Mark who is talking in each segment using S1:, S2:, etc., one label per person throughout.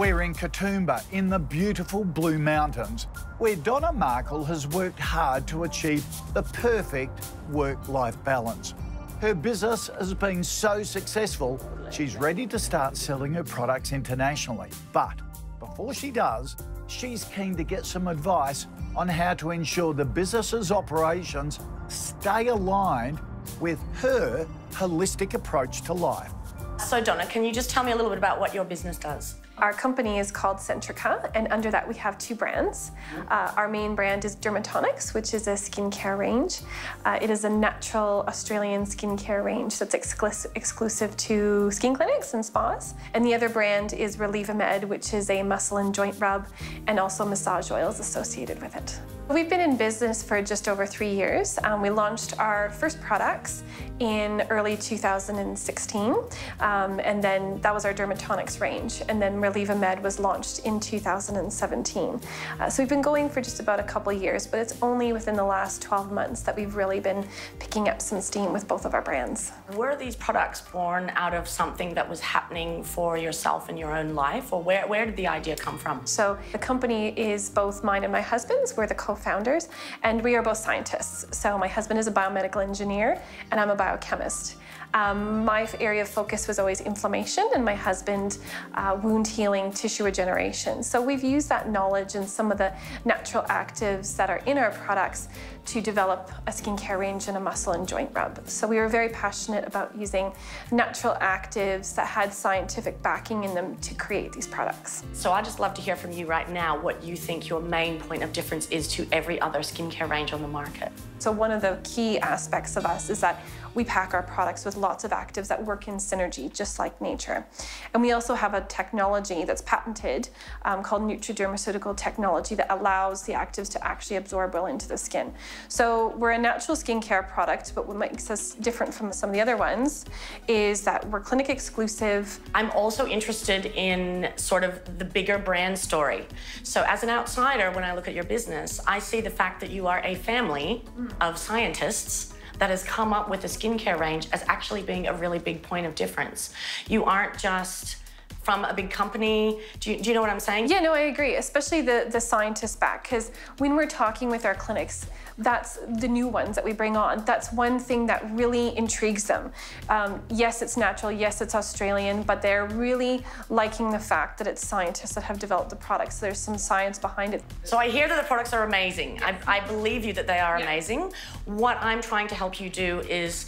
S1: We're in Katoomba in the beautiful Blue Mountains, where Donna Markle has worked hard to achieve the perfect work-life balance. Her business has been so successful, she's ready to start selling her products internationally. But before she does, she's keen to get some advice on how to ensure the business's operations stay aligned with her holistic approach to life.
S2: So, Donna, can you just tell me a little bit about what your business does?
S3: Our company is called Sentryca, and under that we have two brands. Uh, our main brand is Dermatonics, which is a skincare range. Uh, it is a natural Australian skincare range that's exclus exclusive to skin clinics and spas. And the other brand is Relieva Med, which is a muscle and joint rub, and also massage oils associated with it. We've been in business for just over three years. Um, we launched our first products in early 2016, um, and then that was our Dermatonics range. And then Relieva Med was launched in 2017. Uh, so we've been going for just about a couple years, but it's only within the last 12 months that we've really been picking up some steam with both of our brands.
S2: Were these products born out of something that was happening for yourself in your own life, or where, where did the idea come from?
S3: So the company is both mine and my husband's. We're the co founders, and we are both scientists. So my husband is a biomedical engineer, and I'm a biochemist. Um, my area of focus was always inflammation, and my husband, uh, wound healing, tissue regeneration. So we've used that knowledge and some of the natural actives that are in our products to develop a skincare range and a muscle and joint rub. So we were very passionate about using natural actives that had scientific backing in them to create these products.
S2: So I'd just love to hear from you right now what you think your main point of difference is to every other skincare range on the market.
S3: So one of the key aspects of us is that we pack our products with lots of actives that work in synergy, just like nature. And we also have a technology that's patented um, called Nutridermaceutical technology that allows the actives to actually absorb well into the skin. So we're a natural skincare product, but what makes us different from some of the other ones is that we're clinic exclusive.
S2: I'm also interested in sort of the bigger brand story. So as an outsider, when I look at your business, I see the fact that you are a family mm. of scientists that has come up with a skincare range as actually being a really big point of difference. You aren't just from a big company. Do you, do you know what I'm saying?
S3: Yeah, no, I agree, especially the, the scientists back, because when we're talking with our clinics, that's the new ones that we bring on. That's one thing that really intrigues them. Um, yes, it's natural, yes, it's Australian, but they're really liking the fact that it's scientists that have developed the products. So there's some science behind it.
S2: So I hear that the products are amazing. I, I believe you that they are yeah. amazing. What I'm trying to help you do is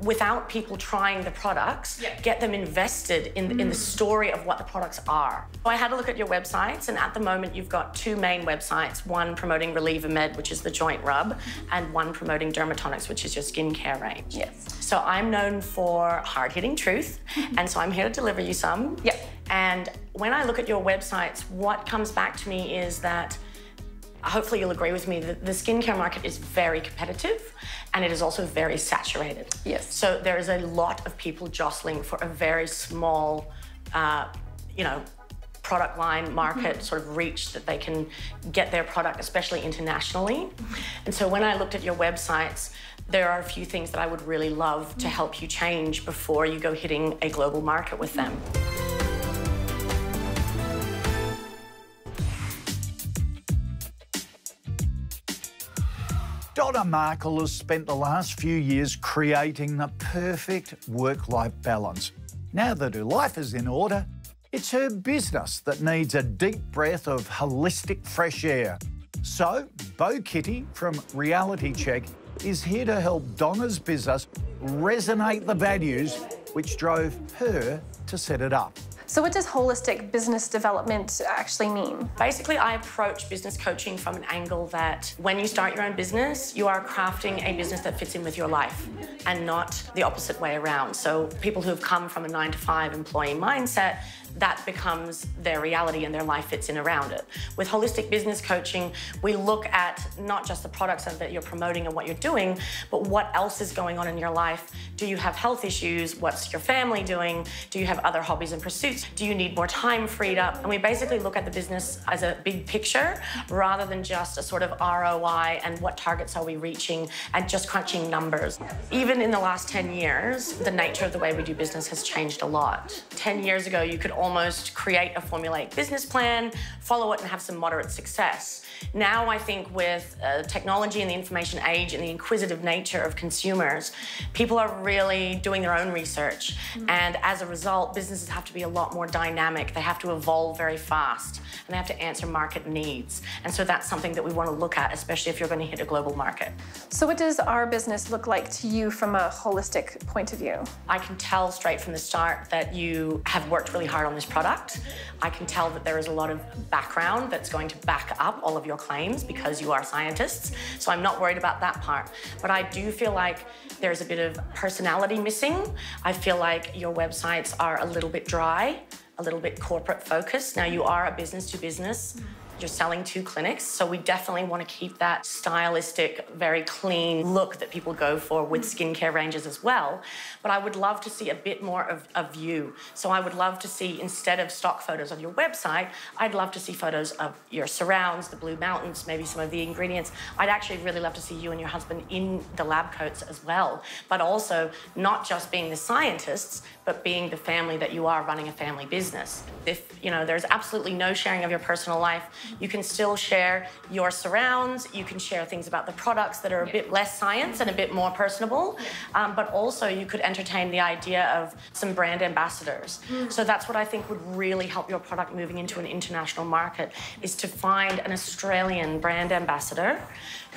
S2: without people trying the products, yeah. get them invested in, mm. in the mm. story of what the products are. So I had a look at your websites, and at the moment you've got two main websites, one promoting Relieva Med, which is the joint rub, and one promoting Dermatonics, which is your skincare range.
S3: Yes.
S2: So I'm known for hard-hitting truth, and so I'm here to deliver you some.
S3: Yep.
S2: And when I look at your websites, what comes back to me is that hopefully you'll agree with me that the skincare market is very competitive and it is also very saturated.
S3: Yes.
S2: So there is a lot of people jostling for a very small, uh, you know, product line market mm -hmm. sort of reach that they can get their product, especially internationally. Mm -hmm. And so when I looked at your websites, there are a few things that I would really love to help you change before you go hitting a global market with them.
S1: Donna Markle has spent the last few years creating the perfect work-life balance. Now that her life is in order, it's her business that needs a deep breath of holistic fresh air. So, Bo Kitty from Reality Check is here to help Donna's business resonate the values which drove her to set it up.
S3: So what does holistic business development actually mean?
S2: Basically, I approach business coaching from an angle that when you start your own business, you are crafting a business that fits in with your life and not the opposite way around. So people who have come from a nine to five employee mindset, that becomes their reality and their life fits in around it. With holistic business coaching, we look at not just the products that you're promoting and what you're doing, but what else is going on in your life. Do you have health issues? What's your family doing? Do you have other hobbies and pursuits Do you need more time freed up? And we basically look at the business as a big picture rather than just a sort of ROI and what targets are we reaching and just crunching numbers. Even in the last 10 years, the nature of the way we do business has changed a lot. 10 years ago, you could almost create a formulaic business plan, follow it, and have some moderate success. Now, I think with uh, technology and the information age and the inquisitive nature of consumers, people are really doing their own research. Mm-hmm. And as a result, businesses have to be a lot more dynamic. They have to evolve very fast and they have to answer market needs. And so that's something that we want to look at, especially if you're going to hit a global market.
S3: So, what does our business look like to you from a holistic point of view?
S2: I can tell straight from the start that you have worked really hard on this product. I can tell that there is a lot of background that's going to back up all of your claims because you are scientists. So, I'm not worried about that part. But I do feel like there's a bit of personality missing. I feel like your websites are a little bit dry a little bit corporate focused. Now, you are a business to business. You're selling two clinics, so we definitely want to keep that stylistic, very clean look that people go for with mm. skincare ranges as well. But I would love to see a bit more of, of you. So I would love to see, instead of stock photos on your website, I'd love to see photos of your surrounds, the Blue Mountains, maybe some of the ingredients. I'd actually really love to see you and your husband in the lab coats as well, but also not just being the scientists, but being the family that you are running a family business. If, you know, there's absolutely no sharing of your personal life, you can still share your surrounds. You can share things about the products that are a bit less science and a bit more personable. Um, but also, you could entertain the idea of some brand ambassadors. Mm. So that's what I think would really help your product moving into an international market is to find an Australian brand ambassador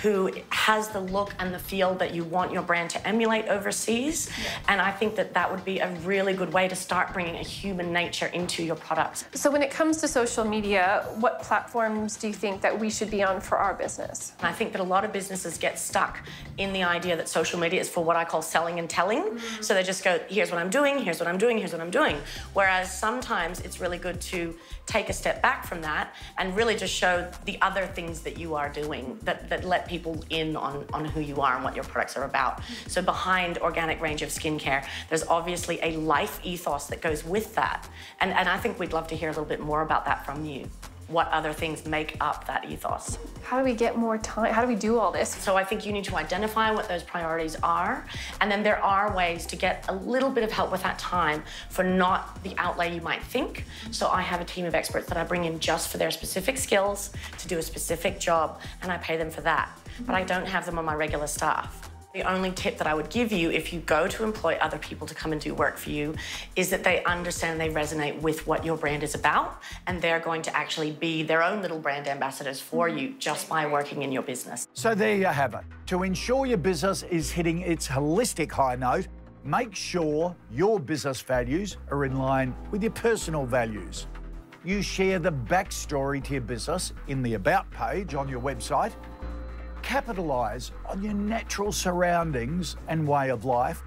S2: who has the look and the feel that you want your brand to emulate overseas. And I think that that would be a really good way to start bringing a human nature into your products.
S3: So when it comes to social media, what platforms do you think that we should be on for our business?
S2: I think that a lot of businesses get stuck in the idea that social media is for what I call selling and telling. Mm-hmm. So they just go, here's what I'm doing, here's what I'm doing, here's what I'm doing. Whereas sometimes it's really good to take a step back from that and really just show the other things that you are doing that, that let people in on, on who you are and what your products are about. So behind organic range of skincare, there's obviously a life ethos that goes with that. And, and I think we'd love to hear a little bit more about that from you what other things make up that ethos.
S3: How do we get more time? How do we do all this?
S2: So I think you need to identify what those priorities are. And then there are ways to get a little bit of help with that time for not the outlay you might think. So I have a team of experts that I bring in just for their specific skills to do a specific job, and I pay them for that. But I don't have them on my regular staff. The only tip that I would give you if you go to employ other people to come and do work for you is that they understand they resonate with what your brand is about and they're going to actually be their own little brand ambassadors for you just by working in your business.
S1: So there you have it. To ensure your business is hitting its holistic high note, make sure your business values are in line with your personal values. You share the backstory to your business in the About page on your website Capitalise on your natural surroundings and way of life.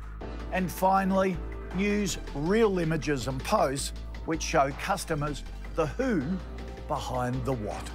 S1: And finally, use real images and posts which show customers the who behind the what.